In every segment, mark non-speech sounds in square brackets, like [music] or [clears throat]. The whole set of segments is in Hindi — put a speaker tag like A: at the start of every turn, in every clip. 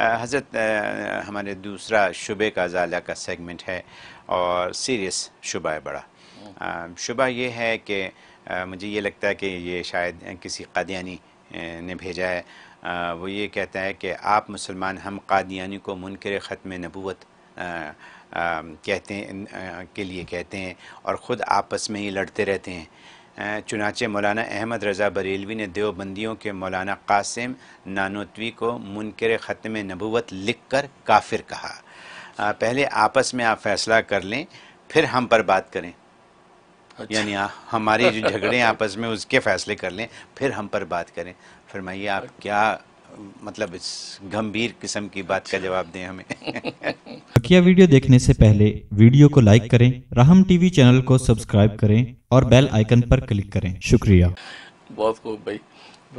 A: हज़रत हमारे दूसरा शुबे का ज़ाला का सेगमेंट है और सीरियस शुबा है बड़ा। शुबा ये है कि मुझे ये लगता है कि ये शायद किसी कादियानी ने भेजा है। आ, वो ये कहता है कि आप मुसलमान हम कादियानी को मुनकर ख़त्म नबूत कहते हैं के लिए कहते हैं और ख़ुद आपस में ही लड़ते रहते हैं। चुनाचे मौलाना अहमद रज़ा बरेलवी ने देवबंदियों के मौलाना कासिम नानोतवी को मुनकर ख़त्म नबूत लिख कर काफिर कहा। पहले आपस में आप फ़ैसला कर लें फिर हम पर बात करें। अच्छा। यानी हमारे जो झगड़े आपस में उसके फैसले कर लें फिर हम पर बात करें। फरमाइए आप क्या मतलब इस गंभीर किस्म की बात का जवाब दें हमें। [laughs]
B: बकिया वीडियो देखने से पहले वीडियो को लाइक करें राहम टीवी चैनल को सब्सक्राइब करें और बेल आइकन पर क्लिक करें। शुक्रिया।
C: बहुत खूब भाई।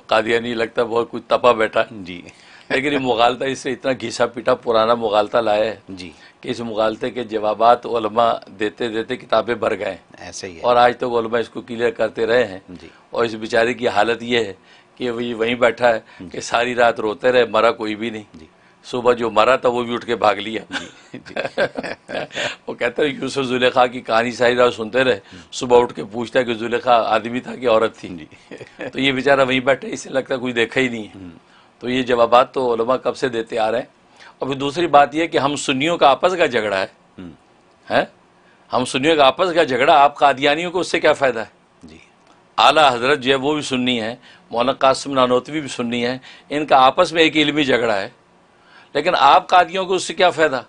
C: कादिया नहीं लगता बहुत कुछ तपा बैठा। जी। लेकिन ये मुगालता इससे इतना घिसा पीटा पुराना मुगालता लाया है जी। कि इस मुगालते के जवाब उलमा देते देते किताबें भर गए
A: ऐसे ही है।
C: और आज तक तो उलमा इसको क्लियर करते रहे हैं। जी। और इस बेचारे की हालत ये है कि वही वहीं बैठा है कि सारी रात रोते रहे मरा कोई भी नहीं। जी। सुबह जो मरा था वो भी उठ के भाग लिया। जी, जी। [laughs] वो कहते हैं यूसुफ जुलेखा की कहानी सारी रात सुनते रहे। सुबह उठ के पूछता है कि जुलेखा आदमी था कि औरत थी? जी। तो ये बेचारा वहीं बैठा इसे लगता कुछ देखा ही नहीं है। हम्म। तो ये जवाब तो कब से देते आ रहे हैं। और फिर दूसरी बात यह कि हम सुन्नियों का आपस का झगड़ा है। हम्म। हैं? हम सुन्नियों का आपस का झगड़ा आप कादियानियों को उससे क्या फ़ायदा है? आला हज़रत जो है वो भी सुन्नी है, मौलाना कासिम नानोतवी भी सुन्नी है, इनका आपस में एक इलमी झगड़ा है। लेकिन आप कादियों को उससे क्या फ़ायदा?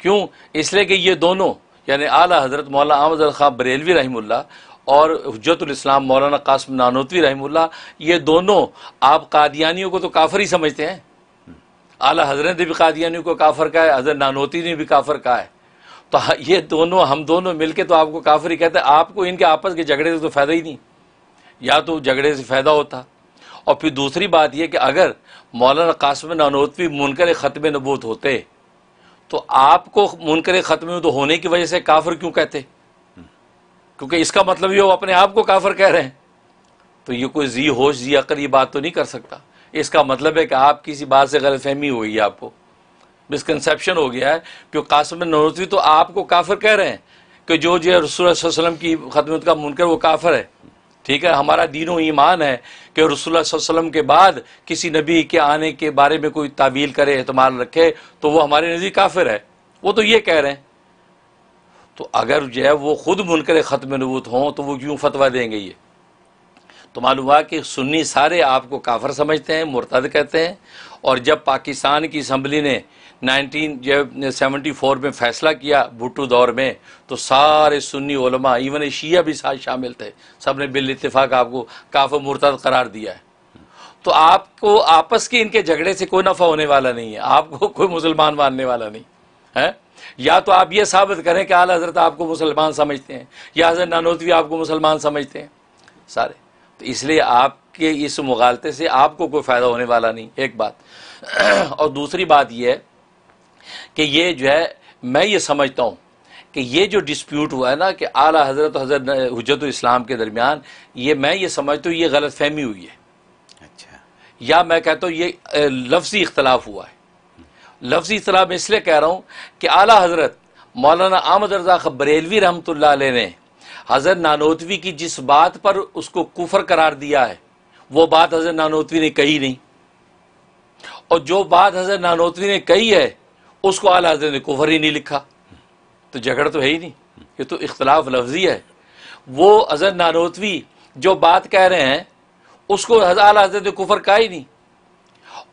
C: क्यों? इसलिए कि ये दोनों, यानी आला हज़रत मौलाना अहमद खां बरेलवी रहीमुल्ला और हजरतुलस्लाम मौलाना कासम नानोतवी रहमुल्ला ये दोनों आप कादियानियों को तो काफर ही समझते हैं। आला हज़रत ने भी कादियानियों को काफर कहा है, हज़रत नानोती ने भी काफर कहा है। तो ये दोनों, हम दोनों मिलके तो आपको काफर ही कहते हैं, आपको इनके आपस के झगड़े से तो फ़ायदा ही नहीं। या तो झगड़े से फ़ायदा होता। और फिर दूसरी बात यह कि अगर मौलाना कासम नानोतवी मुनकर ख़त्म नबूत होते तो आपको मुनकर ख़त्म तो होने की वजह से काफर क्यों कहते? क्योंकि इसका मतलब ये वो अपने आप को काफर कह रहे हैं। तो ये कोई जी होश, जी अकर ये बात तो नहीं कर सकता। इसका मतलब है कि आप किसी बात से गलत फहमी हुई है आपको। मिसकनसेप्शन हो गया है कि कासम नौरतवी तो आपको काफर कह रहे हैं कि जो जो रसोल्ला की खदमत का मुनकर वो काफर है। ठीक है, हमारा दीनों ईमान है कि रसोल्ला के बाद किसी नबी के आने के बारे में कोई तावील करे एहतमाल रखे तो वो हमारे नज़ीक काफिर है। वो तो ये कह रहे हैं। तो अगर जो है वो खुद मुनकर ख़त्म नबूत हों तो वो क्यों फतवा देंगे ये? तो मालूम हुआ कि सुन्नी सारे आपको काफर समझते हैं, मुर्तद कहते हैं, और जब पाकिस्तान की असम्बली ने 19 जब सेवेंटी फोर में फ़ैसला किया भुट्टू दौर में तो सारे सुन्नी उलमा इवन शिया भी साथ शामिल थे सबने बिल इतफाक आपको काफ़ मुर्तद करार दिया है। तो आपको, आपस के इनके झगड़े से कोई नफ़ा होने वाला नहीं है, आपको कोई मुसलमान मानने वाला नहीं, है? या तो आप ये साबित करें कि आल हज़रत आपको मुसलमान समझते हैं, या हज़रत नानोतवी आपको मुसलमान समझते हैं, सारे। तो इसलिए आपके इस मुगालते से आपको कोई फ़ायदा होने वाला नहीं, एक बात। और दूसरी बात यह है कि ये जो है मैं ये समझता हूँ कि ये जो डिस्प्यूट हुआ है ना कि आला हज़रत हज़रत हज़रत इस्लाम के दरमियान ये मैं ये समझता हूँ ये गलत फहमी हुई है। अच्छा। या मैं कहता हूँ ये लफ्ज़ी इख्तलाफ हुआ है। लफ्जी इतला मैं इसलिए कह रहा हूँ कि आला हज़रत मौलाना आमद रजा बरेलवी रहमत ने हज़रत नानोतवी की जिस बात पर उसको कुफर करार दिया है वो बात हज़रत नानोतवी ने कही नहीं। और जो बात हज़रत नानोतवी ने कही है उसको आला हज़रत ने कुफर ही नहीं लिखा। तो झगड़ तो है ही नहीं। ये तो इख्तलाफ लफ्जी है। वो हज़रत नानोतवी जो बात कह रहे हैं, उसको आला हज़रत ने कुफर कहा ही नहीं।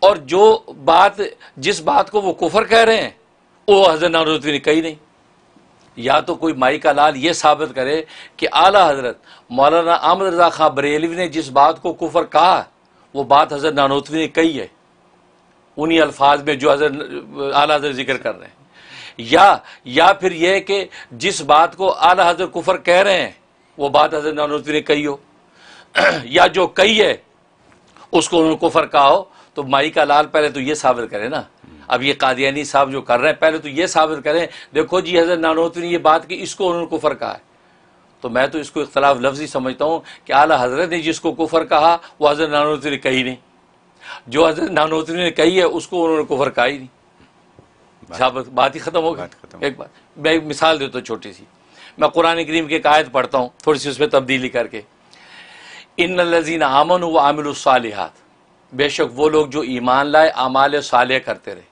C: और जो बात, जिस बात को वो कुफर कह रहे हैं, वो हज़रत नानोतवी ने कही नहीं। या तो कोई माई का लाल ये साबित करे कि आला हज़रत मौलाना अहमद रजा खां बरेलवी ने जिस बात को कुफर कहा, वो बात हज़रत नानोतवी ने कही है। उन्हीं अल्फाज में जो हज़रत, आला हज़रत ज़िक्र कर रहे हैं। या या फिर यह कि जिस बात को आला हज़रत कुफर कह रहे हैं, वो बात हज़रत नानोतवी ने कही हो। [clears throat] या जो कही है, उसको उन्होंने कुफर कहा हो तो माई का लाल पहले तो ये साबित करें ना। अब ये कादियानी साहब जो कर रहे हैं, पहले तो ये साबित करें, देखो जी हज़रत नानोत्री ने ये बात की, इसको उन्होंने कुफर कहा है। तो मैं तो इसको इख्तलाफ लफ्जी समझता हूँ कि आला हज़रत ने जिसको कुफर कहा, वो हज़रत नानोत्री ने कही नहीं। जो हज़रत नानोत्री ने कही है उसको उन्होंने कुफर कहा ही नहीं। बात, बात ही खत्म हो गई। एक बात मैं एक मिसाल देता हूँ छोटी सी। मैं कुरान करीम की एक आयत पढ़ता हूँ थोड़ी सी उसमें तब्दीली करके। इन लजीन आमन व आमिल सालिहात। बेशक वो लोग जो ईमान लाए आमाल साल करते रहे।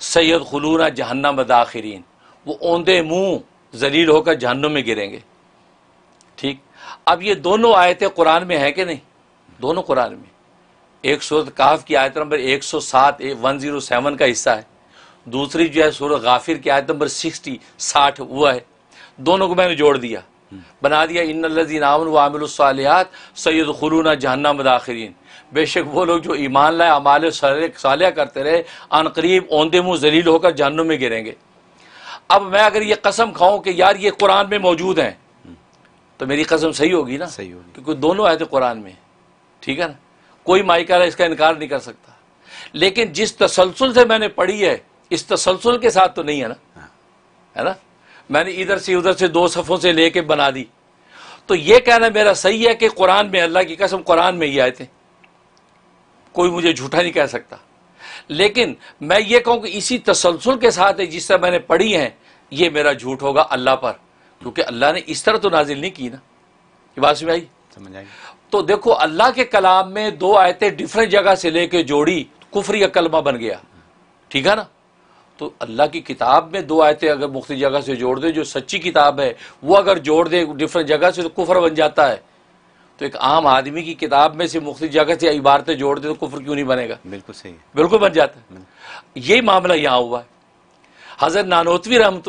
C: सैयद खलूना जहन्नम दाखिरीन। वो औंधे मुँह जलील होकर जहन्नुम में गिरेंगे। ठीक? अब ये दोनों आयतें कुरान में हैं कि नहीं? दोनों कुरान में। एक सूरत काफ की आयत नंबर 107 107 का हिस्सा है। दूसरी जो है सूरत गाफिर की आयत नंबर 60 60 हुआ है। दोनों को मैंने जोड़ दिया। बना दिया इन लजीन आमन वामिलसालियात सैद खलूना जहन्ना मदाखरीन बेशक वो लोग जो ईमान लाए अमाल सालिया करते रहे अनकरीब औंदे मुँह जलील होकर जहन्नुम में गिरेंगे। अब मैं अगर ये कसम खाऊं कि यार ये कुरान में मौजूद हैं तो मेरी कसम सही होगी ना?
A: सही होगी।
C: क्योंकि दोनों थे कुरान में ठीक है ना? कोई माइका इसका इनकार नहीं कर सकता। लेकिन जिस तसलसल से मैंने पढ़ी है इस तसलसल के साथ तो नहीं है ना?
A: हाँ।
C: है ना? मैंने इधर से उधर से दो सफ़ों से लेके बना दी। तो ये कहना मेरा सही है कि कुरान में अल्लाह की कसम कुरान में ही आए थे कोई मुझे झूठा नहीं कह सकता। लेकिन मैं ये कहूँ कि इसी तसलसल के साथ जिस तरह मैंने पढ़ी है ये मेरा झूठ होगा अल्लाह पर। क्योंकि अल्लाह ने इस तरह तो नाजिल नहीं की ना। ये बात समझ आई तो देखो अल्लाह के कलाम में दो आयतें डिफरेंट जगह से लेके जोड़ी कुफरी कलमा बन गया। ठीक है ना? तो अल्लाह की किताब में दो आयतें अगर मुख्त जगह से जोड़ दे जो सच्ची किताब है वो अगर जोड़ दे डिफरेंट जगह से तो कुफर बन जाता है। तो एक आम आदमी की किताब में से मुख्त जगह से इबारतें जोड़ दे तो कुफर क्यों नहीं बनेगा?
A: बिल्कुल सही है।
C: बिल्कुल बन जाता है। यही मामला यहाँ हुआ है। हज़रत नानोतवी रहमत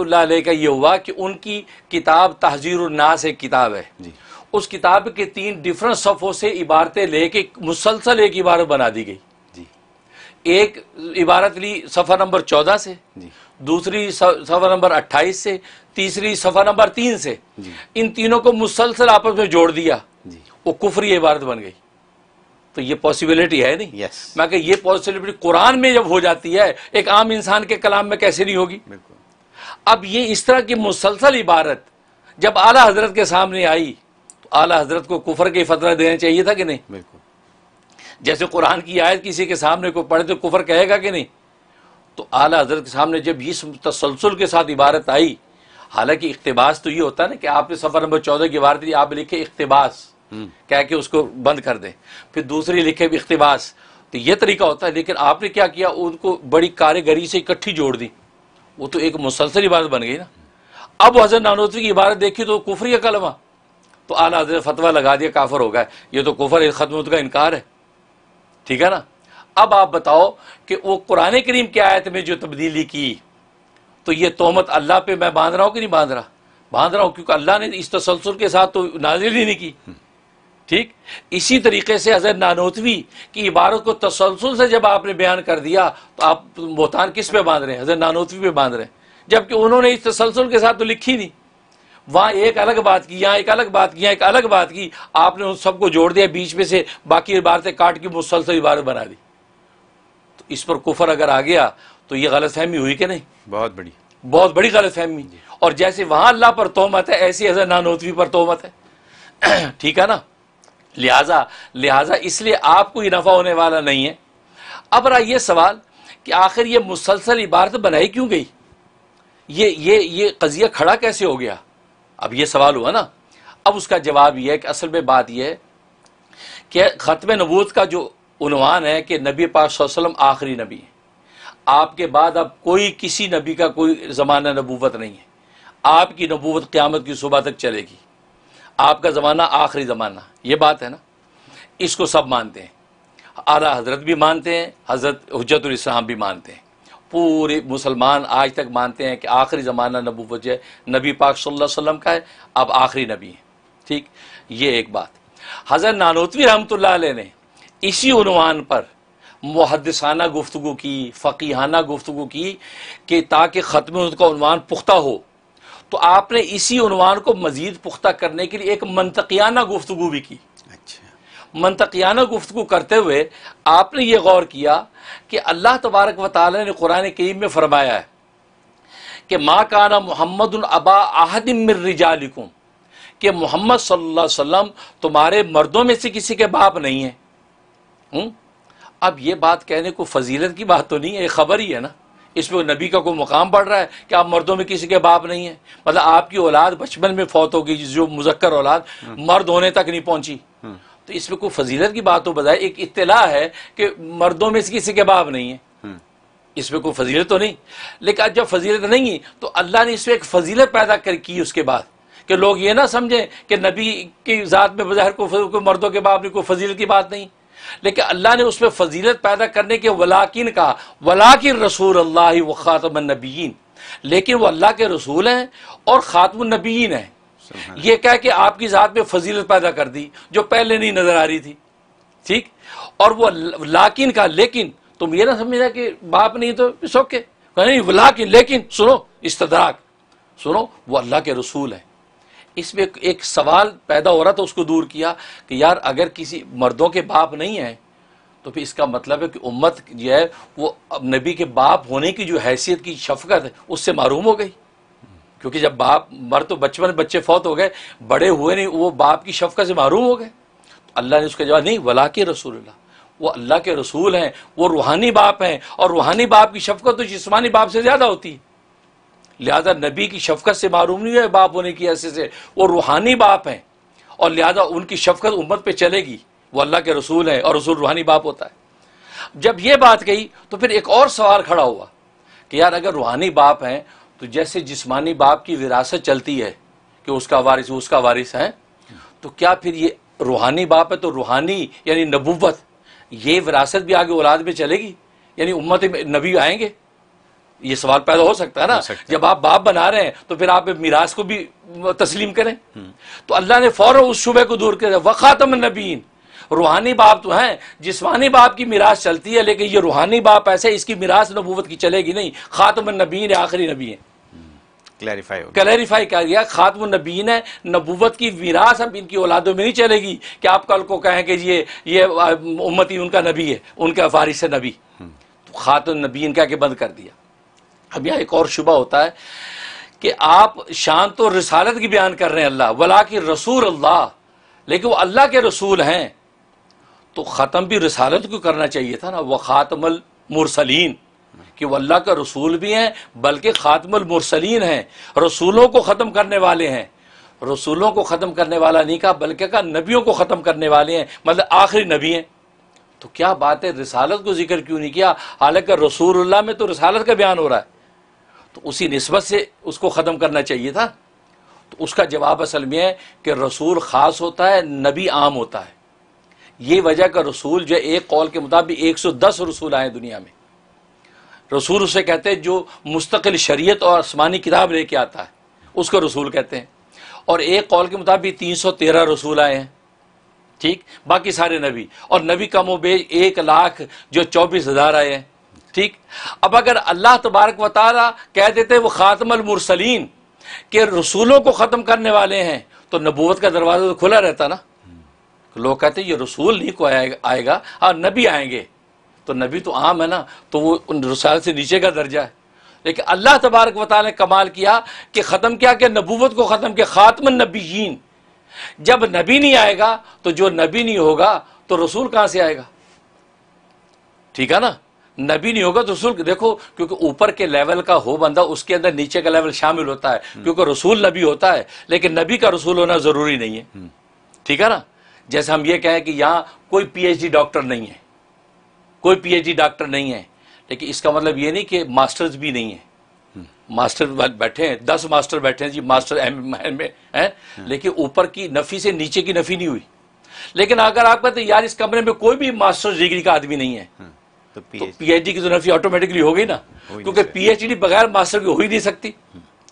C: का ये हुआ कि उनकी किताब तहजीर नास एक किताब है।
A: जी।
C: उस किताब के तीन डिफरेंट सफ़ों से इबारतें लेके मुसलसल एक इबारत बना दी गई।
A: जी।
C: एक इबारत ली सफ़ा नंबर चौदह से
A: जी।
C: दूसरी सफ़ा नंबर अट्ठाईस से तीसरी सफ़ा नंबर तीन से।
A: जी।
C: इन तीनों को मुसलसल आपस में जोड़ दिया।
A: जी।
C: वो कुफरी इबारत बन गई। तो ये पॉसिबिलिटी है नहीं?
A: Yes.
C: मैं ये पॉसिबिलिटी कुरान में जब हो जाती है एक आम इंसान के कलाम में कैसे नहीं होगी?
A: बिल्कुल।
C: अब ये इस तरह की मुसलसल इबारत जब आला हज़रत के सामने आई आला हज़रत को कुफर के फतरा देना चाहिए था कि नहीं?
A: बिल्कुल।
C: जैसे कुरान की आयत किसी के सामने को पढ़े तो कुफर कहेगा कि नहीं? तो आला हज़रत के सामने जब इस तसलसल के साथ इबारत आई हालाँकि इकतबास तो ये होता है ना कि आपने सफ़र नंबर चौदह की इबारत दी आप लिखे इकतबास कह के उसको बंद कर दें। फिर दूसरी लिखे भी इकतबास। तो ये तरीका होता है लेकिन आपने क्या किया? उनको बड़ी कारीगरी से इकट्ठी जोड़ दी। वो तो एक मुसलसल इबारत बन गई ना। अब हज़रत नानोत्री की इबारत देखी तो कुफरी का कलमा। तो आला हज़रत फतवा लगा दिया काफर हो गया। ये तो कुफर खत्म का इनकार है। ठीक है ना? अब आप बताओ कि वो कुरान करीम की आयत में जो तब्दीली की तो ये तोहमत अल्लाह पे मैं बाँध रहा हूँ कि नहीं बाँध रहा? बाँध रहा हूँ क्योंकि अल्लाह ने इस तसलसल के साथ तो नाजिल ही नहीं की। ठीक? इसी तरीके से हज़रत नानोतवी की इबारत को तसलसल से जब आपने बयान कर दिया तो आप मोहतान किस पे बाँध रहे हैं? हज़रत नानोतवी पे बाँध रहे हैं। जबकि उन्होंने इस तसलसल के साथ तो लिखी नहीं। वहाँ एक अलग बात की यहाँ एक अलग बात की यहाँ एक अलग बात की। आपने उन सबको जोड़ दिया बीच में से बाकी इबारतें काट की मुसलसल इबारत बना दी। तो इस पर कुफर अगर आ गया तो ये गलत फहमी हुई कि नहीं?
A: बहुत बड़ी।
C: बहुत बड़ी गलत फहमी और जैसे वहाँ अल्लाह पर तोहमत है ऐसी हज़रत नानोतवी पर तोहमत है। [clears throat] ठीक है ना? लिहाजा लिहाजा इसलिए आपको ही नफा होने वाला नहीं है। अब रहा ये सवाल कि आखिर ये मुसलसल इबारत बनाई क्यों गई? ये ये ये कजिया खड़ा कैसे हो गया? अब ये सवाल हुआ ना। अब उसका जवाब यह है कि असल में बात यह है कि ख़त्म नबूत का जो उनवान है कि नबी पाक वसल्लम आखिरी नबी है। आपके बाद अब कोई किसी नबी का कोई ज़माना नबूवत नहीं है। आपकी नबूवत क़्यामत की सुबह तक चलेगी। आपका ज़माना आखिरी ज़माना। ये बात है ना। इसको सब मानते हैं। आला हज़रत भी मानते हैं, हज़रत हजरतुलस्लाम भी मानते हैं। पूरे मुसलमान आज तक मानते हैं कि आखिरी ज़माना नबूवत है नबी पाक सल्लल्लाहु अलैहि वसल्लम का है अब आखिरी नबी है। ठीक? ये एक बात। हज़रत नानोतवी रहमत ने इसी उनवान पर मुहदसाना गुफ्तु की फ़कीहाना गुफ्तु की कि ताकि ख़त्म उनका उनवान पुख्ता हो। तो आपने इसी उनवान को मजीद पुख्ता करने के लिए एक मनतकियाना गुफ्तु भी की।
A: अच्छा।
C: मनतकियाना गुफ्तु करते हुए आपने ये गौर किया कि अल्लाह तबारक व ताली ने कुरान करीम में फरमाया है कि माँ काना मोहम्मद अबा आहदिम रिजालिकुम कि मोहम्मद सल्लल्लाहु अलैहि वसल्लम तुम्हारे मर्दों में से किसी के बाप नहीं है। हुँ? अब ये बात कहने को फजीलत की बात तो नहीं है ये खबर ही है ना। इसमें नबी का कोई मुकाम पड़ रहा है कि आप मर्दों में किसी के बाप नहीं है। मतलब आपकी औलाद बचपन में फौत हो गई जो मुजक्कर औलाद मर्द होने तक नहीं पहुँची। तो इसमें कोई फजीलत की बात तो बताए एक इतला है कि मर्दों में किसी के बाप नहीं है। इसमें कोई फजीलत तो नहीं। लेकिन जब फजीलत नहीं तो अल्लाह ने इसमें एक फजीलत पैदा कर की उसके बाद कि लोग ये ना समझें कि नबी की ज़ात में बज़ाहिर को मर्दों के बाप नहीं कोई फजीलत की बात नहीं। लेकिन अल्लाह ने उसमें फजीलत पैदा करने के वलाकिन का वलाकिन रसूल अल्लाह व ख़ातमनबीन लेकिन वो अल्लाह के रसूल हैं और ख़ातमनबीन हैं। ये कह के आपकी ज़ात में फजीलत पैदा कर दी, जो पहले नहीं नज़र आ रही थी। ठीक? और वो लाकिन का लेकिन, तुम ये ना समझना कि बाप नहीं तो ओके नहीं लाकिन, लेकिन, सुनो, इस्तदराक। सुनो, वो अल्लाह के रसूल हैं। इसमें एक सवाल पैदा हो रहा था, उसको दूर किया कि यार, अगर किसी मर्दों के बाप नहीं है तो फिर इसका मतलब है कि उम्मत जो है, वो नबी के बाप होने की जो हैसियत की शफकत है, उससे मारूम हो गई। क्योंकि जब बाप मर तो बचपन बच्चे फौत हो गए, बड़े हुए नहीं, वो बाप की शफकत से मारूम हो गए। तो अल्लाह ने उसका जवाब, नहीं वला के रसूल वो अल्लाह के रसूल हैं, वो रूहानी बाप हैं, और रूहानी बाप की शफकत तो जिसमानी बाप से ज़्यादा होती है। लिहाजा नबी की शफकत से मारूम नहीं है बाप होने की ऐसे से, वो रूहानी बाप हैं, और लिहाजा उनकी शफकत उम्मत पे चलेगी, वो अल्लाह के रसूल हैं, और रसूल रूहानी बाप होता है। जब ये बात कही तो फिर एक और सवाल खड़ा हुआ कि यार अगर रूहानी बाप हैं तो जैसे जिस्मानी बाप की विरासत चलती है कि उसका वारिस उसका वारिस है तो क्या फिर ये रूहानी बाप है तो रूहानी यानी नबूवत ये विरासत भी आगे औलाद में चलेगी? यानी उम्मत नबी आएँगे? ये सवाल पैदा हो सकता है ना? जब आप बाप बना रहे हैं तो फिर आप मिराज को भी तस्लीम करें। तो अल्लाह ने फ़ौरन उस शुबे को दूर कर वखातम नबीन रूहानी बाप तो हैं जिसमानी बाप की मिराज चलती है लेकिन ये रूहानी बाप ऐसे इसकी मिराज नबूवत की चलेगी नहीं। खातम नबीन आखिरी नबी है। क्लैरिफाई क्लैरिफाई कर दिया खातम नबीन है नबूवत की विरास अब इनकी औलादों में नहीं चलेगी। कि आप कल को कहें कि ये ये उम्मती उनका नबी है उनका वारिस है नबी। तो खातम नबीन कह के बंद कर दिया? अब यह एक और शुबा होता है कि आप शान तो रसालत की बयान कर रहे हैं अल्लाह वला की रसूल अल्लाह लेकिन वो अल्लाह के रसूल हैं। तो ख़त्म भी रसालत को करना चाहिए था ना वह ख़ातमल मुरसलीन। कि वह अल्लाह का रसूल भी हैं, बल्कि ख़ातमल मुरसलीन हैं, रसूलों को ख़त्म करने वाले हैं। रसूलों को ख़त्म करने वाला नहीं कहा, बल्कि कहा नबियों को ख़त्म करने वाले हैं मतलब आखिरी नबी हैं। तो क्या बात है, रिसालत को ज़िक्र क्यों नहीं किया? हालाँकि रसूलुल्लाह में तो रिसालत का बयान हो रहा है। तो उसी नस्बत से उसको ख़त्म करना चाहिए था। तो उसका जवाब असल में है कि रसूल ख़ास होता है, नबी आम होता है। ये वजह का रसूल जो एक कौल के मुताबिक 110 रसूल आए दुनिया में। रसूल उसे कहते हैं जो मुस्तकिल शरीयत और आसमानी किताब लेके आता है उसको रसूल कहते हैं। और एक कौल के मुताबिक 313 रसूल आए हैं ठीक? बाकी सारे नबी। और नबी कमो बेज एक लाख जो चौबीस हज़ार आए हैं ठीक? अब अगर अल्लाह तबारक वारा कह देते वो ख़ातमल मुरसलीन के रसूलों को ख़त्म करने वाले हैं तो नबूवत का दरवाज़ा तो खुला रहता ना। लोग कहते ये रसूल नहीं को आएगा और हाँ, नबी आएँगे। तो नबी तो आम है ना तो वो उन रसाल से नीचे का दर्जा है। लेकिन अल्लाह तबारक वाली ने कमाल किया कि ख़त्म किया कि नबूवत को ख़त्म किया। ख़ातमन नबीन जब नबी नहीं आएगा तो जो नबी नहीं होगा तो रसूल कहाँ से आएगा? ठीक है ना? नबी नहीं होगा तो रसूल देखो क्योंकि ऊपर के लेवल का हो बंदा उसके अंदर नीचे का लेवल शामिल होता है। हम्म। क्योंकि रसूल नबी होता है लेकिन नबी का रसूल होना ज़रूरी नहीं है। हम्म। ठीक है ना? जैसे हम ये कहें कि यहाँ कोई पीएचडी डॉक्टर नहीं है। कोई पीएचडी डॉक्टर नहीं है। लेकिन इसका मतलब ये नहीं कि मास्टर्स भी नहीं है। हम्म। मास्टर बैठे हैं दस मास्टर बैठे हैं जी मास्टर एम एम में है? लेकिन ऊपर की नफी से नीचे की नफी नहीं हुई। लेकिन अगर आप कहते यार इस कमरे में कोई भी मास्टर्स डिग्री का आदमी नहीं है तो पीएचडी तो की तो नफी ऑटोमेटिकली हो गई ना। क्योंकि पीएचडी बगैर मास्टर की हो ही नहीं सकती।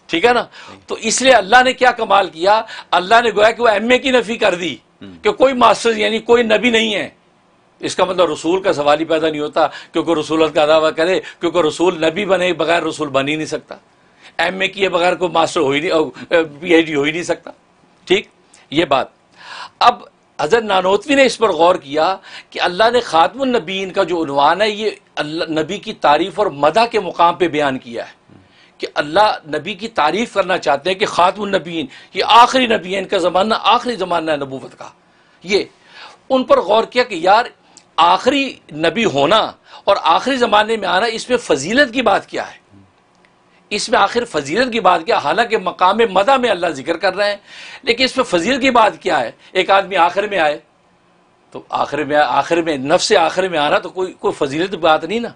C: ठीक है ना? तो इसलिए अल्लाह ने क्या कमाल किया? अल्लाह ने गोया कि वो एमए की नफी कर दी हम्म। कि कोई मास्टर यानी कोई नबी नहीं है। इसका मतलब रसूल का सवाल ही पैदा नहीं होता क्योंकि रसूल का दावा करे क्योंकि रसूल नबी बने, बगैर रसूल बन ही नहीं सकता। एम ए किए बगैर कोई मास्टर हो ही नहीं पी एच डी हो ही नहीं सकता। ठीक? ये बात। अब हज़रत नानोतवी ने इस पर गौर किया कि अल्लाह ने ख़ातमनबीन का जो उनवान है, ये अल्लाह, नबी की तारीफ़ और मदा के मुकाम पर बयान किया है कि अल्लाह नबी की तारीफ़ करना चाहते हैं कि ख़ातमनबीन ये आखिरी नबी है, इनका ज़माना आखिरी ज़माना है नबूवत का। ये, उन पर गौर किया कि यार आखिरी नबी होना और आखिरी ज़माने में आना, इसमें फजीलत की बात क्या है? इसमें आखिर फजीलत की बात क्या? हालाँकि मकाम मदा में अल्लाह ज़िक्र कर रहे हैं, लेकिन इसमें फजीलत की बात क्या है? एक आदमी आखिर में आए तो आखिर में आखिर में नफ से आखिर में आना तो कोई कोई फजीलत की बात नहीं ना?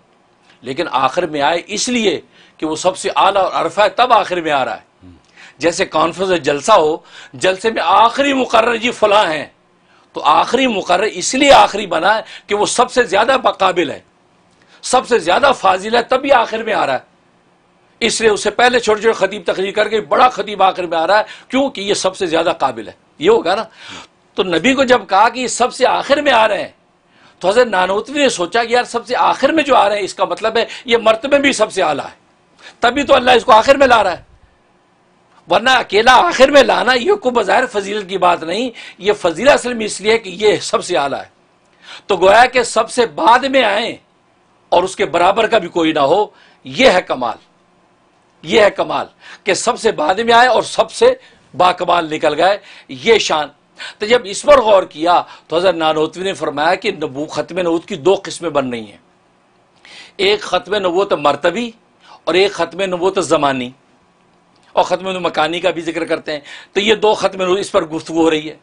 C: लेकिन आखिर में आए इसलिए कि वो सबसे आला और अरफा है, तब आखिर में आ रहा है। जैसे कॉन्फ्रेंस जलसा हो, जलसे में आखिरी मुकर जी फलां हैं। तो आखिरी मुकर इसलिए आखिरी बना है कि वो सबसे ज़्यादा बकाबिल है। सबसे ज़्यादा फाजिल है, तभी आखिर में आ रहा है। इसलिए उससे पहले छोटे छोटे खतीब तकरीर करके बड़ा खतीब आखिर में आ रहा है, क्योंकि ये सबसे ज़्यादा काबिल है। ये होगा ना? तो नबी को जब कहा कि सबसे आखिर में आ रहे हैं तो हज़रत नानोतवी ने सोचा कि यार सबसे आखिर में जो आ रहे हैं, इसका मतलब है ये मर्तबे भी सबसे आला है। तभी तो अल्लाह इसको आखिर में ला रहा है। वरना अकेला आखिर में लाना ये को बाहर फजीलत की बात नहीं, ये फजीला असल में इसलिए कि ये सबसे आला है। तो गोया कि सबसे बाद में आए और उसके बराबर का भी कोई ना हो यह है कमाल। यह है कमाल कि सबसे बाद में आए और सबसे बाकमाल निकल गए, ये शान। तो जब इस पर गौर किया तो हज़रत नानोतवी ने फरमाया कि नबू ख़त्म नबूत की दो किस्में बन रही हैं। एक ख़त्म नबूत मरतबी और एक ख़त्म नबूत ज़मानी। और ख़त्म मकानी का भी ज़िक्र करते हैं। तो ये दो ख़त्म इस पर गुफ्तु हो रही है।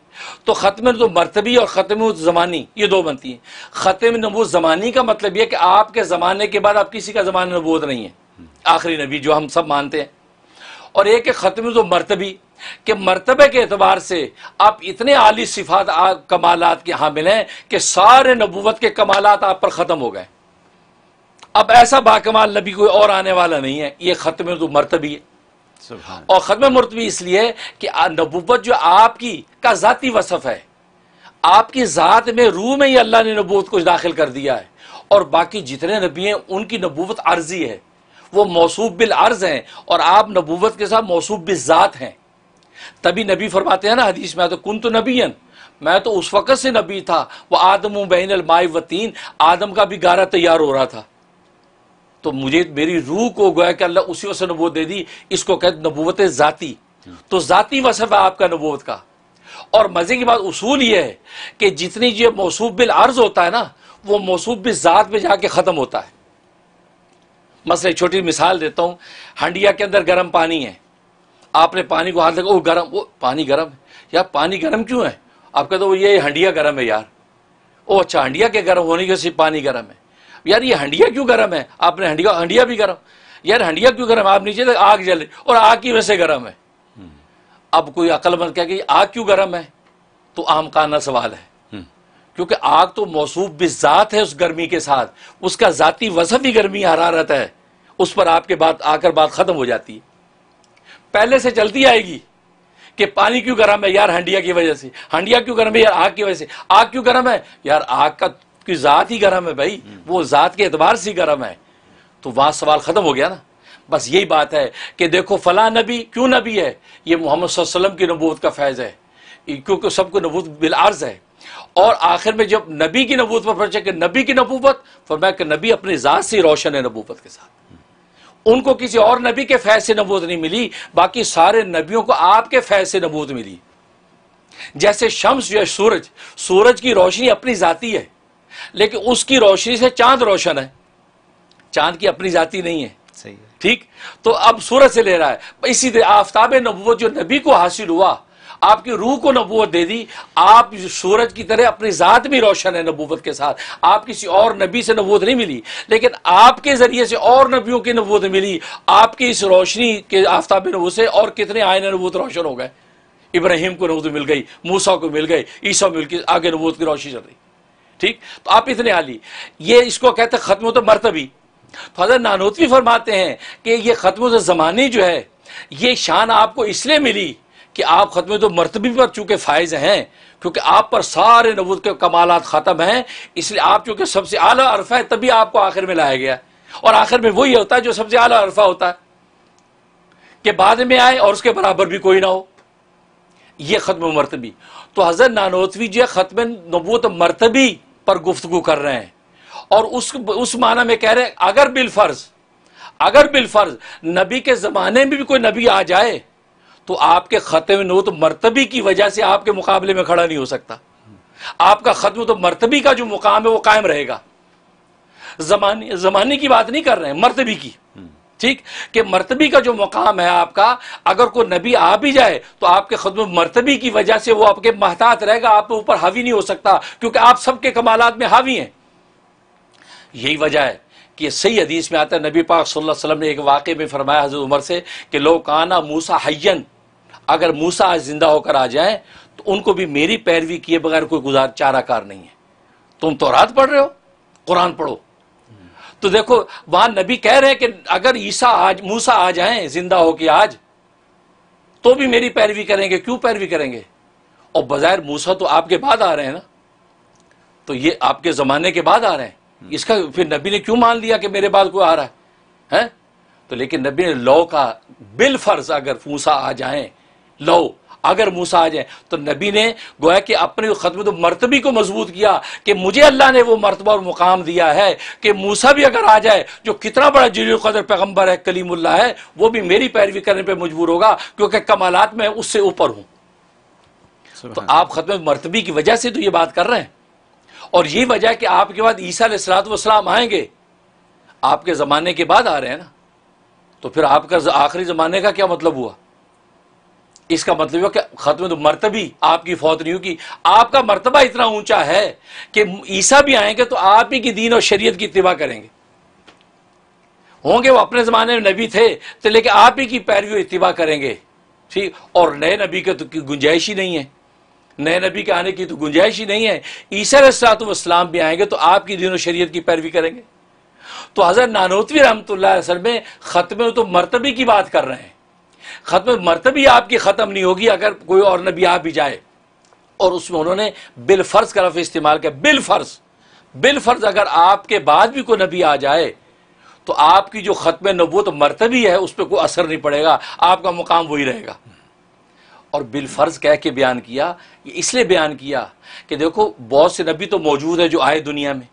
C: तो ख़त्म तो मरतबी और ख़त्म ज़मानी ये दो बनती हैं। ख़त्म नबूत ज़मानी का मतलब यह कि आपके ज़माने के बाद आप किसी का ज़माना नबूत नहीं है। आखिरी नबी जो हम सब मानते हैं। और एक ख़त्म तो मरतबी, कि मरतबे के एतबार से आप इतने आली सिफात कमालत के हामिल हैं कि सारे नबूवत के कमालत आप पर ख़त्म हो गए। अब ऐसा बाकमाल नबी कोई और आने वाला नहीं है। ये ख़त्म तो मरतबी है। और ख़त्म मरतबी इसलिए कि नबूवत जो आपकी का ज़ाती वसफ़ है। आपकी ज़ात में रूह में ही अल्लाह ने नबूत को दाखिल कर दिया है। और बाकी जितने नबी हैं उनकी नबूवत अर्जी है। वो मौसूब बिल अर्ज़ हैं और आप नबूवत के साथ मौसूब बिल ज़ात हैं। तभी नबी फरमाते हैं ना हदीस में तो कुन तो नबीन मैं तो उस वक़्त से नबी था। वह आदम बैन माई वतीन। आदम का भी गारा तैयार हो रहा था। तो मुझे, मेरी रूह को गोया कि अल्लाह उसी वक्त नबूत दे दी, इसको कहते नबूवत ज़ाती। तो ज़ाती वसफ़ है आपका नबूत का। और मज़े की बात उसूल ये है कि जितनी जो मौसूब बिल अर्ज़ होता है ना, वो मौसूब बिल ज़ात में जाके ख़त्म होता है। मसले छोटी मिसाल देता हूँ, हंडिया के अंदर गर्म पानी है। आपने पानी को हाथ लगा वो गर्म वो पानी गर्म है यार पानी गर्म क्यों है? आप कहते हो ये हंडिया गर्म है यार। ओ अच्छा हंडिया के गर्म होने के सिर्फ़ पानी गर्म है। यार ये हंडिया क्यों गर्म है? आपने हंडिया हंडिया भी गर्म। यार हंडिया क्यों गर्म आप नीचे आग जले और आग की वजह से गर्म है। अब कोई अकलमंद कह कि आग क्यों गर्म है? तो आम काना सवाल है। क्योंकि आग तो मौसूफ बिजात है उस गर्मी के साथ। उसका जाती वजफ ही गर्मी हरारत है। उस पर आपके बात आकर बात खत्म हो जाती है। पहले से चलती आएगी कि पानी क्यों गर्म है यार हंडिया की वजह से? हंडिया क्यों गर्म है? यार आग की वजह से। आग क्यों गर्म है? यार आग का की जात ही गर्म है भाई। वो जात के एतबार से गर्म है। तो वहाँ सवाल खत्म हो गया ना। बस यही बात है कि देखो फला नबी क्यों नबी है? ये मोहम्मद वसल्लम की नबूत का फैज़ है। क्योंकि सबको नबूत बिलार्ज है। और आखिर में जब नबी की नबूत पर पहुँचे कि नबी की नबूबत फरमाया कि नबी अपनी ज़ात से रोशन है नबूबत के साथ। उनको किसी और नबी के फैज से नबूत नहीं मिली, बाकी सारे नबियों को आपके फैज से नबूत मिली। जैसे शम्स जो है सूरज सूरज की रोशनी अपनी जाती है। लेकिन उसकी रोशनी से चाँद रोशन है। चाँद की अपनी जाति नहीं है। सही है। ठीक? तो अब सूरज से ले रहा है। इसी आफ्ताब नबूत जो नबी को हासिल हुआ आपकी रूह को नबूत दे दी आप सूरज की तरह अपनी ज़ात भी रोशन है नबूत के साथ। आप किसी और नबी से नबूत नहीं मिली लेकिन आपके ज़रिए से और नबियों की नबूत मिली। आपकी इस रोशनी के आफ्ताब नबूत से और कितने आयन नबूत रोशन हो गए। इब्राहिम को नबूत मिल गई मूसा को मिल गई ईसा मिल गई आगे नबूत की रोशनी चल रही। ठीक? तो आप इतने आली। ये इसको कहते हैं ख़त्म तो मरतबी। तो हज़रत नानोतवी फरमाते हैं कि ये ख़त्म तो ज़मानी जो है, ये शान आपको इसलिए मिली कि आप ख़त्म तो मरतबी पर चूँकि फ़ायज़ हैं, क्योंकि आप पर सारे नबूत के कमालत ख़त्म हैं, इसलिए आप चूँकि सबसे आला अरफा है, तभी आपको आखिर में लाया गया। और आखिर में वही होता है जो सबसे आला अरफा होता है, कि बाद में आए और उसके बराबर भी कोई ना हो। यह ख़त्म मरतबी। तो हज़रत नानोतवी जो, ख़त्म नबूत मरतबी पर गुफ्तु कर रहे हैं। और उस उस माना में कह रहे हैं, अगर बिलफर्ज अगर बिलफर्ज नबी के ज़माने में भी कोई नबी आ जाए तो आपके ख़त्म नूत मरतबी की वजह से आपके मुकाबले में खड़ा नहीं हो सकता। आपका खत्म तो मरतबी का जो मुकाम है, वो कायम रहेगा। जमाने जमाने की बात नहीं कर रहे हैं, मरतबी की। ठीक? कि मरतबी का जो मुकाम है आपका, अगर कोई नबी आ भी जाए तो आपके खत्म मरतबी की वजह से वो आपके महतात रहेगा, आप ऊपर हावी नहीं हो सकता, क्योंकि आप सबके कमालात में हावी हैं। यही वजह है कि सही हदीस में आता है, नबी पाक सल्लल्लाहु अलैहि वसल्लम ने एक वाक़े में फरमाया हज़रत उमर से कि लो काना मूसा हयन अगर मूसा आज ज़िंदा होकर आ जाए तो उनको भी मेरी पैरवी किए बगैर कोई गुजार चाराकार नहीं है। तुम तो रात पढ़ रहे हो? कुरान पढ़ो। तो देखो, वहाँ नबी कह रहे हैं कि अगर ईसा आज, मूसा आ जाए, ज़िंदा हो कि आज तो भी मेरी पैरवी करेंगे, क्यों पैरवी करेंगे? और बजाय मूसा तो आपके बाद आ रहे हैं ना? तो ये आपके जमाने के बाद आ रहे हैं। इसका फिर नबी ने क्यों मान लिया कि मेरे बाद कोई आ रहा है? हैं? तो लेकिन नबी ने लौ का बिल फ़र्ज़, अगर मूसा आ जाए, लो अगर मूसा आ जाए तो नबी ने गोया कि अपने खत्म तो मरतबी को मज़बूत किया कि मुझे अल्लाह ने वो मरतबा और मुकाम दिया है कि मूसा भी अगर आ जाए जो कितना बड़ा जिल कदर पैगंबर है कलीमुल्ला है वो भी मेरी पैरवी करने पर मजबूर होगा क्योंकि कमालात में उससे ऊपर हूँ। तो आप खत्म मरतबी की वजह से तो ये बात कर रहे हैं। और ये वजह कि आपके बाद ईसा सलाम आएँगे आपके ज़माने के बाद आ रहे हैं ना। तो फिर आपका आखिरी ज़माने का क्या मतलब हुआ? इसका मतलब है कि खत्म तो मरतबी आपकी फौत नहीं होगी आपका मरतबा इतना ऊँचा है कि ईसा भी आएँगे तो आप ही की दीन और शरीयत की इतबा करेंगे। होंगे वो अपने ज़माने में नबी थे तो लेकिन आप ही की पैरवी इतबा करेंगे। ठीक? और नए नबी के तो गुंजाइश ही नहीं है। नए नबी के आने की तो गुंजाइश ही नहीं है। ईसा भी आएँगे तो आपकी दीन और शरीयत की पैरवी करेंगे। तो हज़रत नानोतवी रहमत असल में ख़त्म तो मरतबी की बात कर रहे हैं। ख़त्म, मरतबी आपकी ख़त्म नहीं होगी अगर कोई और नबी आ भी जाए। और उसमें उन्होंने बिल फ़र्ज़ का लफ्ज़ इस्तेमाल किया, बिल फ़र्ज़। बिल फ़र्ज़ अगर आपके बाद भी कोई नबी आ जाए तो आपकी जो ख़त्म नबूत मरतबी है, उस पर कोई असर नहीं पड़ेगा, आपका मुकाम वही रहेगा। और बिल फ़र्ज़ कह के बयान किया इसलिए बयान किया कि देखो, बहुत से नबी तो मौजूद है जो आए दुनिया में।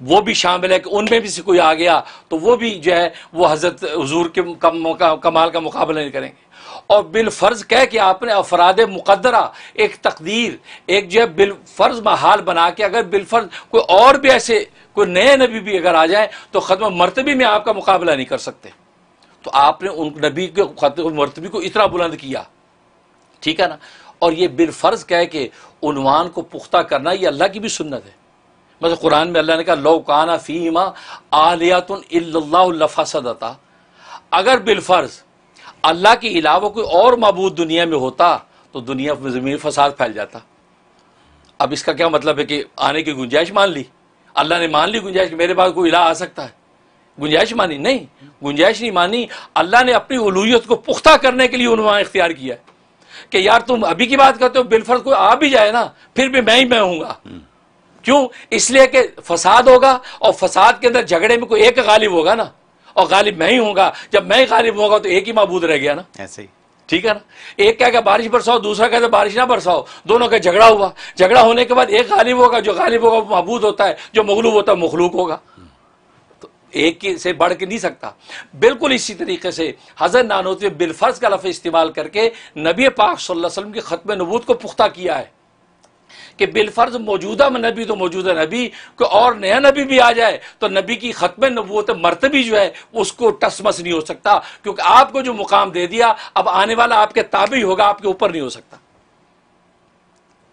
C: वो भी शामिल है कि उनमें भी से कोई आ गया तो वो भी जो है वो हज़रत हजूर के कम, कमाल का मुकाबला नहीं करेंगे। और बिलफर्ज कह के आपने अफराद मुकदरा एक तकदीर एक जो है बिल फ़र्ज़ महाल बना के अगर बिलफर्ज कोई और भी ऐसे कोई नए नबी भी अगर आ जाए तो ख़त्म मरतबी में आपका मुकाबला नहीं कर सकते। तो आपने उन नबी के मरतबी को इतना बुलंद किया। ठीक है ना? और ये बिलफर्ज कह के उनवान को पुख्ता करना ये अल्लाह की भी सुन्नत है। मतलब कुरान में अल्लाह ने कहा लौकाना फ़ीमा आलियातफ़सदता अगर बिलफर्ज अल्लाह के अलावा कोई और मबूद दुनिया में होता तो दुनिया में ज़मीन फसाद फैल जाता। अब इसका क्या मतलब है कि आने की गुंजाइश मान ली? अल्लाह ने मान ली गुंजाइश मेरे पास कोई इला आ सकता है। गुंजाइश मानी? नहीं। गुंजाइश नहीं मानी। अल्लाह ने अपनी उलूहियत को पुख्ता करने के लिए उन्होंने इख्तियार किया कि यार तुम अभी की बात करते हो, बिलफर्ज कोई आ भी जाए ना, फिर भी मैं ही मैं हूँगा। क्यों? इसलिए कि फसाद होगा और फसाद के अंदर झगड़े में कोई एक गालिब होगा ना? और गालिब मैं ही होगा जब मैं ही गालिब होगा तो एक ही मबूद रह गया ना?
A: ऐसे ही।
C: ठीक है ना? एक क्या बारिश बरसाओ दूसरा कहता बारिश ना बरसाओ। दोनों का झगड़ा हुआ। झगड़ा होने के बाद एक गालिब होगा जो गालिब होगा वो मबूद होता है जो मगलूब होता है मखलूक होगा। तो एक से बढ़ के नहीं सकता। बिल्कुल इसी तरीके से हज़रत नानोत बिलफर्ज का लफ इस्तेमाल करके नबी पाक सल्लल्लाहु अलैहि वसल्लम के ख़त्म नबूत को पुख्ता किया है। कि बिलफर्ज मौजूदा नबी तो मौजूदा नबी को और नया नबी भी आ जाए तो नबी की ख़त्म नबूत मरतबी जो है उसको टसमस नहीं हो सकता। क्योंकि आपको जो मुकाम दे दिया अब आने वाला आपके ताबी होगा आपके ऊपर नहीं हो सकता।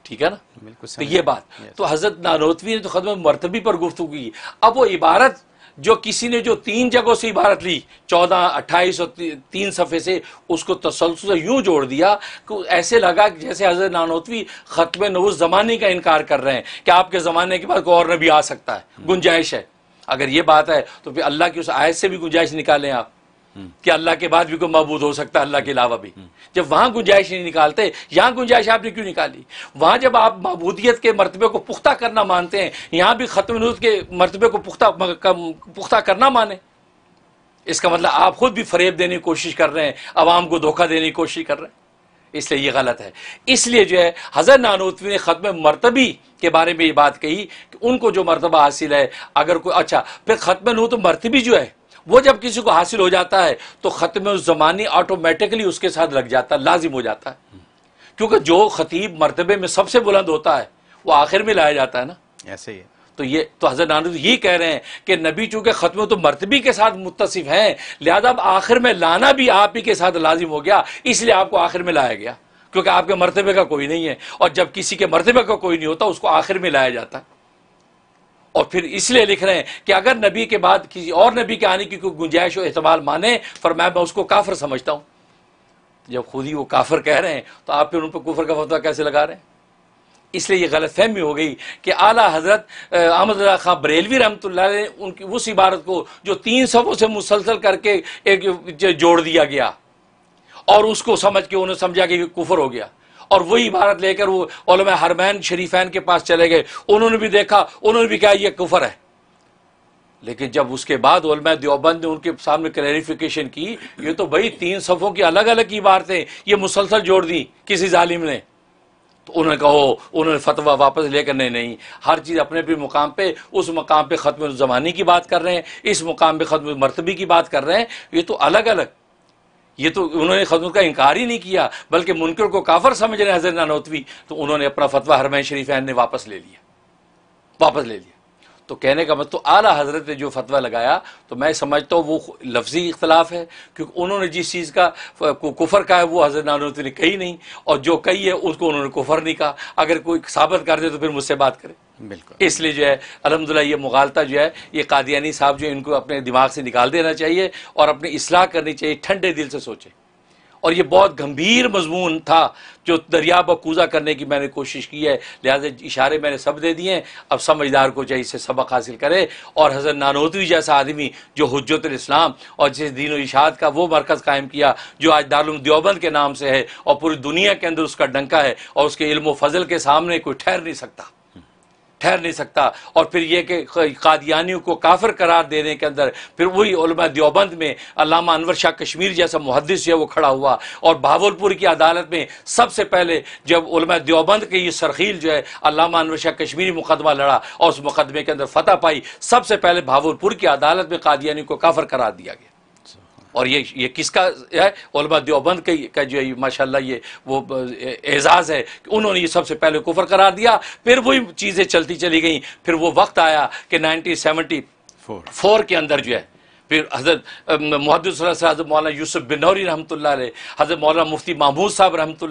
C: ठीक है ना? बिल्कुल तो ये बात। तो हज़रत नानोतवी ने तो खत्म मरतबी पर गुफ्तु की। अब वो इबारत जो किसी ने जो तीन जगहों से इबारत ली, चौदह, अट्ठाईस और तीन सफ़े से, उसको तसलसल यूँ जोड़ दिया कि ऐसे लगा कि जैसे हज़रत नानोतवी ख़त्म नवुस ज़माने का इनकार कर रहे हैं कि आपके ज़माने के बाद कोई और नबी आ सकता है। गुंजाइश है। अगर ये बात है तो फिर अल्लाह की उस आयत से भी गुंजाइश निकालें आप। कि अल्लाह के बाद भी कोई मबूद हो सकता है, अल्लाह के अलावा भी। जब वहाँ गुंजाइश नहीं निकालते, यहाँ गुंजाइश आपने क्यों निकाली? वहाँ जब आप मबूदियत के मरतबे को पुख्ता करना मानते हैं, यहाँ भी खत्म के मरतबे को पुख्ता पुख्ता करना माने। इसका मतलब आप खुद भी फरेब देने की कोशिश कर रहे हैं, अवाम को धोखा देने की कोशिश कर रहे हैं। इसलिए ये गलत है। इसलिए जो है हजर नानोतवी ने ख़त्म मरतबी के बारे में ये बात कही कि उनको जो मरतबा हासिल है, अगर कोई अच्छा फिर ख़त्म नू तो मरतबी जो है वो जब किसी को हासिल हो जाता है तो ख़त्म ज़मानी ऑटोमेटिकली उसके साथ लग जाता है लाजिम हो जाता है। क्योंकि जो ख़तीब मरतबे में सबसे बुलंद होता है वो आखिर में लाया जाता है ना।
A: ऐसे ही
C: तो ये तो हज़रत नानू ये कह रहे हैं कि नबी चूँकि ख़त्म तो मरतबी के साथ मुतसिफ हैं लिहाजा अब आखिर में लाना भी आप ही के साथ लाजिम हो गया इसलिए आपको आखिर में लाया गया। क्योंकि आपके मरतबे का कोई नहीं है और जब किसी के मरतबे का कोई नहीं होता उसको आखिर में लाया जाता है। फिर इसलिए लिख रहे हैं कि अगर नबी के बाद किसी और नबी के आने की कोई गुंजाइश और एहतमाल माने फरमाया मैं उसको काफर समझता हूँ। जब खुद ही वो काफर कह रहे हैं तो आप फिर उन पर कुफर का फतवा कैसे लगा रहे हैं? इसलिए ये गलत फहमी हो गई कि आला हज़रत अहमद खां बरेलवी रहमत ने उनकी उस इबारत को जो तीन सफ़ों से मुसलसल करके एक जोड़ दिया गया, और उसको समझ के उन्हें समझा कि कुफर हो गया। और वही इबारत लेकर वो ओलम हरमैन शरीफैन के पास चले गए। उन्होंने भी देखा, उन्होंने भी कहा यह कुफर है। लेकिन जब उसके बाद देवबंद ने उनके सामने क्लैरिफिकेशन की, ये तो भाई तीन सफ़ों की अलग अलग इबारतें, ये मुसलसल जोड़ दी किसी जालिम ने। तो उन्होंने कहो उन्होंने फतवा वापस लेकर, नहीं नहीं, हर चीज़ अपने अपने मुकाम पे, उस मुकाम पे ख़त्म ज़मानी की बात कर रहे हैं, इस मुकाम पे ख़त्म मरतबी की बात कर रहे हैं, ये तो अलग अलग ये तो उन्होंने खतून का इनकार ही नहीं किया, बल्कि मुनकर को काफर समझ रहे हज़रत नानोतवी। तो उन्होंने अपना फतवा हरमैन शरीफैन ने वापस ले लिया। वापस ले लिया। तो कहने का मतलब तो आला हज़रत ने जो फतवा लगाया तो मैं समझता हूँ वो लफ्जी इख्तलाफ है, क्योंकि उन्होंने जिस चीज़ का कुफर कहा है, वो हज़रत नानोतवी ने कही नहीं, और जो कही है, उसको उन्होंने कुफर नहीं कहा। अगर कोई साबित कर दे तो फिर मुझसे बात करे। बिल्कुल। इसलिए जो है अलहमदिल्ला ये मुगालता जो है, ये कादियानी साहब जो इनको अपने दिमाग से निकाल देना चाहिए और अपनी इसलाह करनी चाहिए, ठंडे दिल से सोचे। और ये बहुत गंभीर मजमून था जो दरिया बकूज़ा करने की मैंने कोशिश की है। लिहाजा इशारे मैंने सब दे दिए अब समझदार को चाहिए इससे सबक हासिल करे। और हज़रत नानोतवी जैसा आदमी जो हज़रत इस्लाम और जिस दीन इशाद का वो मरकज़ कायम किया, जो आज दारुल देवबंद के नाम से है और पूरी दुनिया के अंदर उसका डंका है और उसके इल्म फजल के सामने कोई ठहर नहीं सकता। ठहर नहीं सकता। और फिर यह कि कादियानियों को काफिर करार देने के अंदर, फिर वही देवबंद में अलामा अनवर शाह कश्मीर जैसा मुहदस है वो खड़ा हुआ। और भावलपुर की अदालत में सबसे पहले जब देवबंद के ये सरखील जो है अलामा अनवर शाह कश्मीरी मुकदमा लड़ा और उस मुकदमे के अंदर फतह पाई, सबसे पहले भावलपुर की अदालत में कादियानी को काफिर करार दिया गया। और ये ये किसका है? ओलमा देवबंद के का जो है माशाल्लाह ये वो एजाज़ है कि उन्होंने ये सबसे पहले कुफर करार दिया फिर वही चीज़ें चलती चली गई। फिर वो वक्त आया कि नाइनटीन सेवेंटी फोर के अंदर जो है फिर हज़रत हज़रत मौलाना यूसुफ बिनौरी रहमत हज़रत मौलाना मुफ्ती महमूद साहब रहमत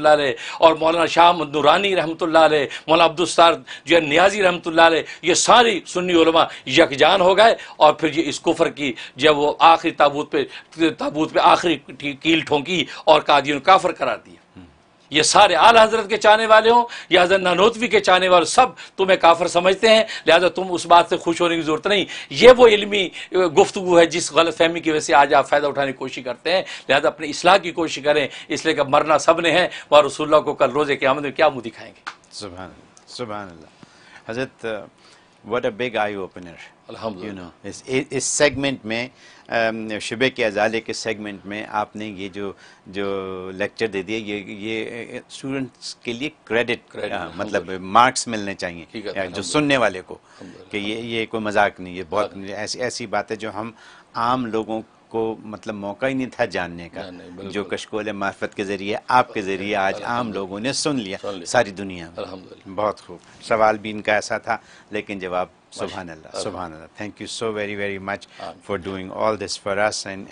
C: और मौलाना शाह नूरानी रहमत मौलाना अब्दुलस्तार जो है नियाजी रहमत ये सारी सुन्नी उलमा यकजान हो गए, और फिर ये इस कुफर की जब वो आखिरी ताबूत पे ताबूत पे आखिरी कील ठोंकी और कादियों काफर करार दिया। ये सारे आल हज़रत के चाहने वाले हों या हज़रत नानोतवी के चाहने वाले सब तुम्हें काफर समझते हैं लिहाजा तुम उस बात से खुश होने की ज़रूरत नहीं। ये वो इलमी गुफ्तु है जिस गलत फहमी की वजह से आज आप फ़ायदा उठाने की कोशिश करते हैं लिहाजा अपनी इसलाह की कोशिश करें इसलिए कि मरना सबने है वह रसुल्ला को कल रोज़े के आमद में क्या मुँह दिखाएँगे?
A: सुबह सुबह हज़रत what a big eye opener you know इस इस सेगमेंट में शुबे के अजाले के सेगमेंट में आपने ये जो जो लेक्चर दे दिया ये ये स्टूडेंट्स के लिए क्रेडिट मतलब मार्क्स मिलने चाहिए जो सुनने वाले को कि ये ये कोई मज़ाक नहीं ये बहुत ऐसी ऐसी बात है जो हम आम लोगों को मतलब मौका ही नहीं था जानने का नहीं, जो कशकोल मार्फत के ज़रिए आपके ज़रिए आज आम लोगों ने सुन लिया, सुन लिया. सारी दुनिया में. बहुत खूब. सवाल भी इनका ऐसा था लेकिन जवाब Subhanallah, Subhanallah. Thank you so very, very much for doing all this for us and